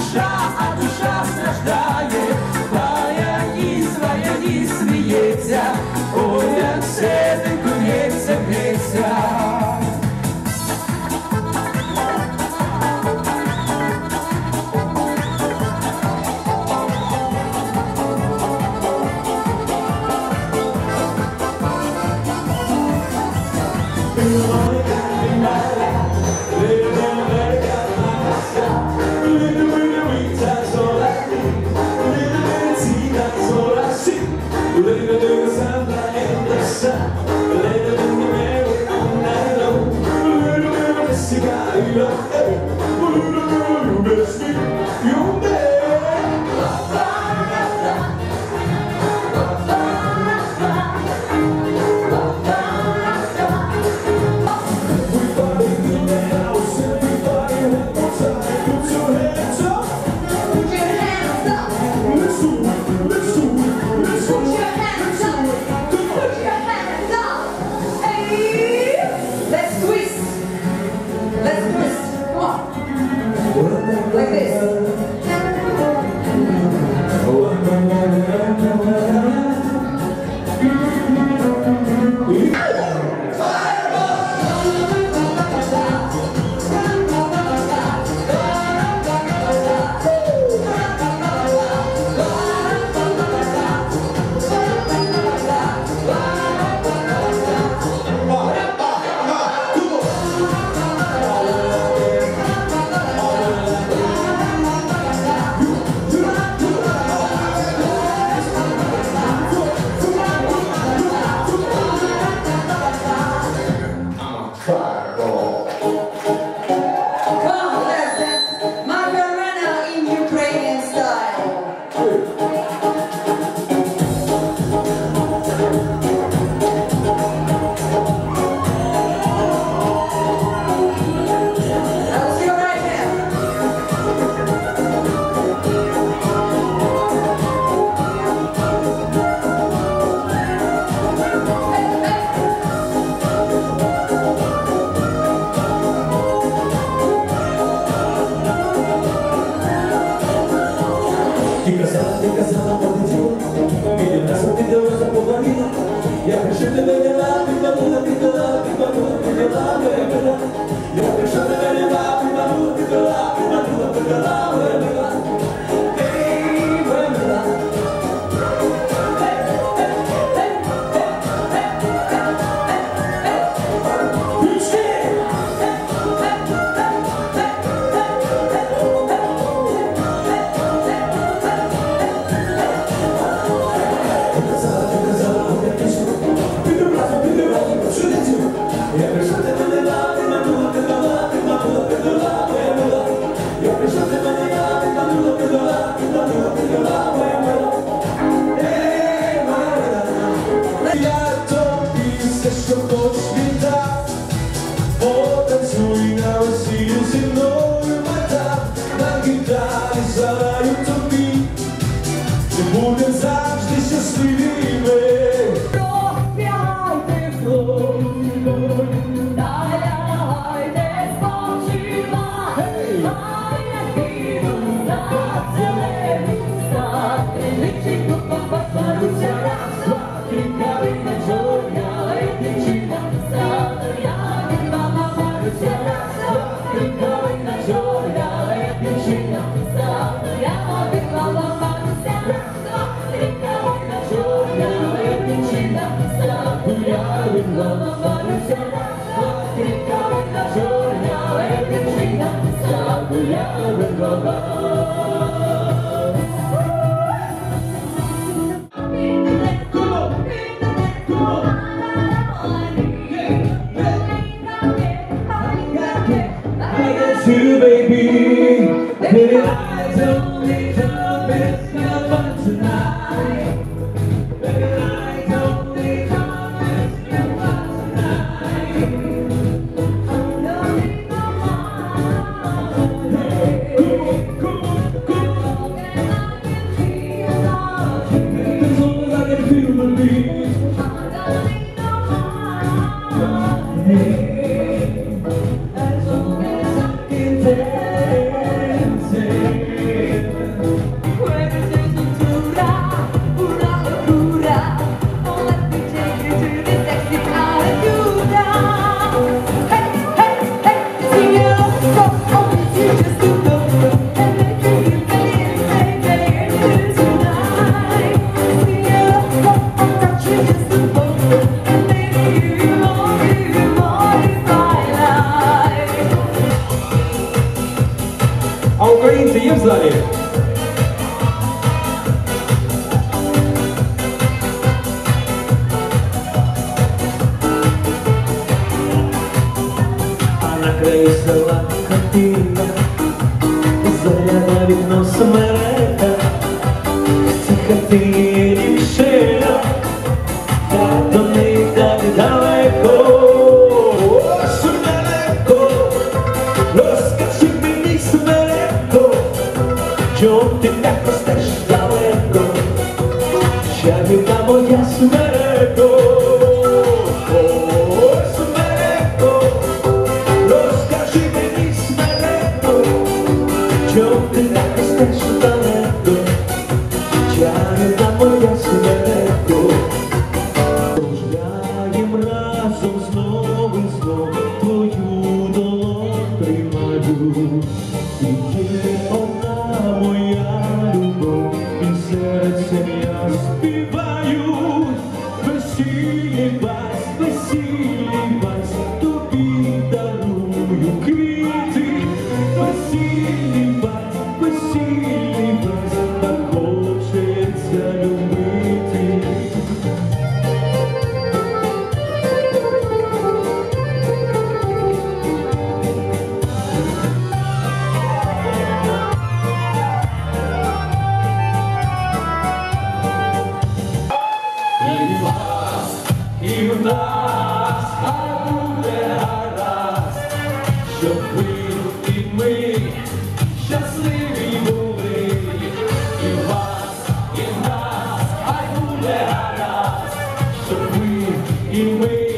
Shut. Yeah. love, love. to know. Gula, gula, gula, gula, baby. Baby, заболя себе легко, Кружляєм разом знов і знов твою долон приймаю, і ти одна моя любов, і серцем я співаю. вас И в нас орудия раз Чтоб вы и мы счастливы были. И вас, и в нас орудия раз Чтоб вы и мы